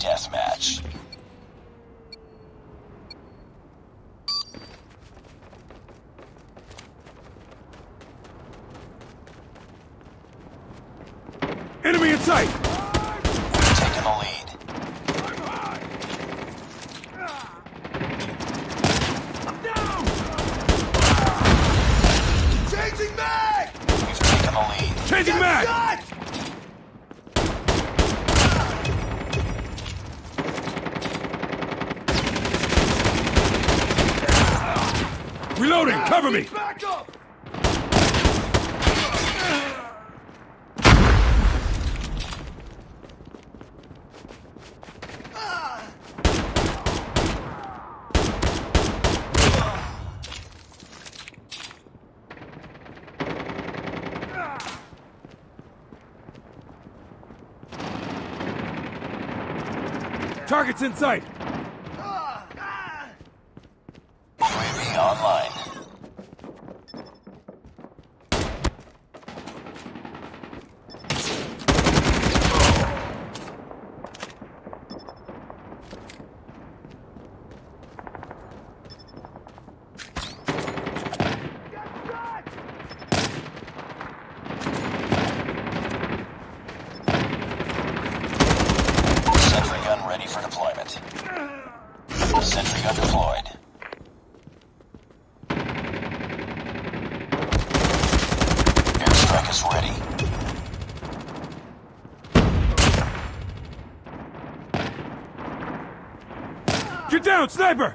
deathmatch. Enemy in sight! Reloading! Cover me! Back up! Target's in sight! UAV online. Sentry gun ready deployment. Sentry gun deployed. Airstrike is ready. Get down, sniper!